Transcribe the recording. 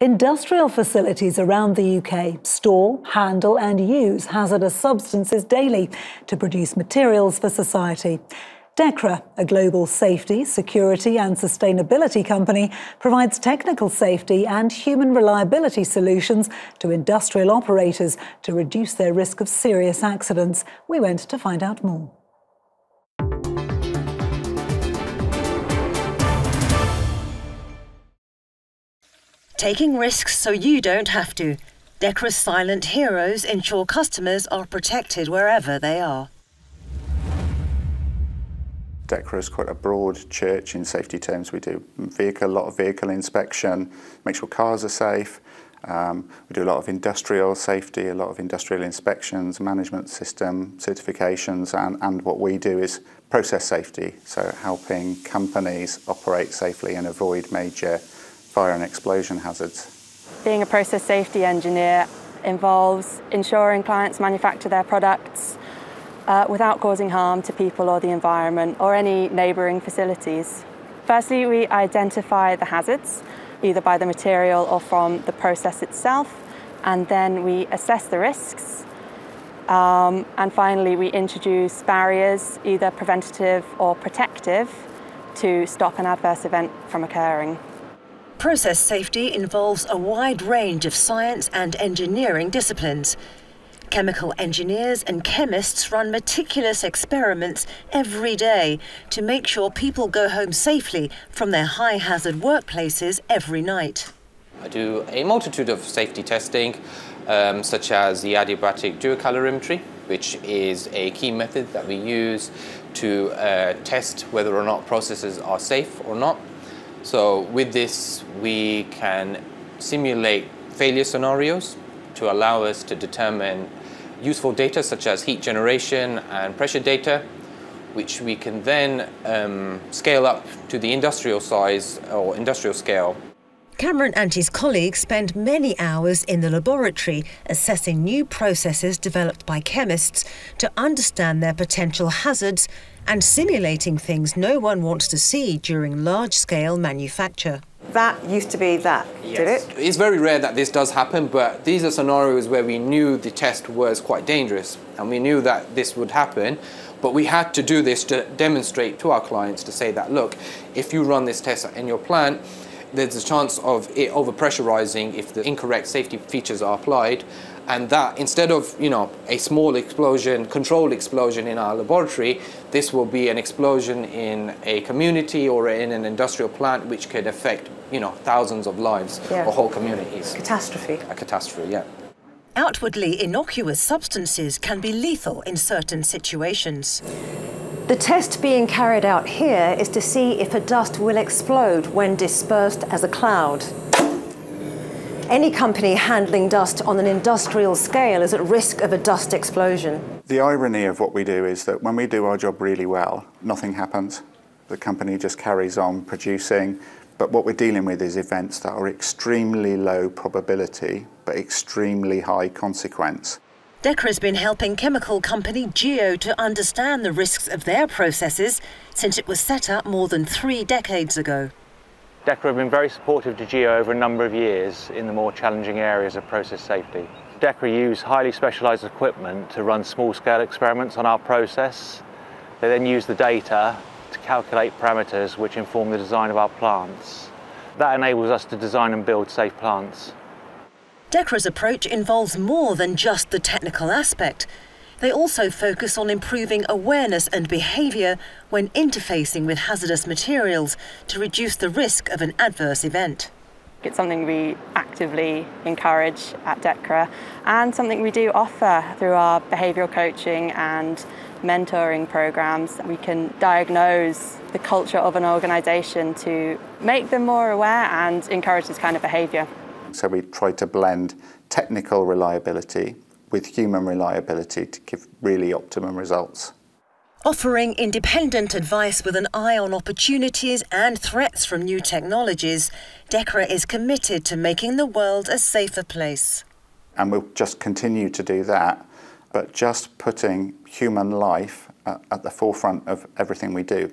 Industrial facilities around the UK store, handle, and use hazardous substances daily to produce materials for society. DEKRA, a global safety, security, and sustainability company, provides technical safety and human reliability solutions to industrial operators to reduce their risk of serious accidents. We went to find out more. Taking risks so you don't have to. DEKRA's silent heroes ensure customers are protected wherever they are. DEKRA is quite a broad church in safety terms. We do vehicle, a lot of vehicle inspection, make sure cars are safe. Um, we do a lot of industrial safety, a lot of industrial inspections, management system certifications, and, and what we do is process safety, so helping companies operate safely and avoid major fire and explosion hazards. Being a process safety engineer involves ensuring clients manufacture their products uh, without causing harm to people or the environment or any neighbouring facilities. Firstly, we identify the hazards, either by the material or from the process itself, and then we assess the risks. Um, and finally, we introduce barriers, either preventative or protective, to stop an adverse event from occurring. Process safety involves a wide range of science and engineering disciplines. Chemical engineers and chemists run meticulous experiments every day to make sure people go home safely from their high hazard workplaces every night. I do a multitude of safety testing, um, such as the adiabatic Dewar calorimetry, which is a key method that we use to uh, test whether or not processes are safe or not. So with this, we can simulate failure scenarios to allow us to determine useful data such as heat generation and pressure data, which we can then um, scale up to the industrial size or industrial scale. Cameron and his colleagues spend many hours in the laboratory assessing new processes developed by chemists to understand their potential hazards and simulating things no one wants to see during large-scale manufacture. That used to be that, yes. did it? It's very rare that this does happen, but these are scenarios where we knew the test was quite dangerous and we knew that this would happen. But we had to do this to demonstrate to our clients to say that, look, if you run this test in your plant, there's a chance of it overpressurizing if the incorrect safety features are applied. And that instead of you know a small explosion controlled explosion in our laboratory this will be an explosion in a community or in an industrial plant which could affect you know thousands of lives yeah. or whole communities. Catastrophe. A catastrophe yeah. Outwardly innocuous substances can be lethal in certain situations the test being carried out here is to see if a dust will explode when dispersed as a cloud. Any company handling dust on an industrial scale is at risk of a dust explosion. The irony of what we do is that when we do our job really well, nothing happens. The company just carries on producing, but what we're dealing with is events that are extremely low probability, but extremely high consequence. DEKRA has been helping chemical company Geo to understand the risks of their processes since it was set up more than three decades ago. DEKRA have been very supportive to Geo over a number of years in the more challenging areas of process safety. DEKRA use highly specialised equipment to run small-scale experiments on our process. They then use the data to calculate parameters which inform the design of our plants. That enables us to design and build safe plants. DEKRA's approach involves more than just the technical aspect. They also focus on improving awareness and behaviour when interfacing with hazardous materials to reduce the risk of an adverse event. It's something we actively encourage at DEKRA and something we do offer through our behavioural coaching and mentoring programs. We can diagnose the culture of an organisation to make them more aware and encourage this kind of behaviour. So we try to blend technical reliability with human reliability to give really optimum results. Offering independent advice with an eye on opportunities and threats from new technologies, DEKRA is committed to making the world a safer place. And we'll just continue to do that, but just putting human life at, at the forefront of everything we do.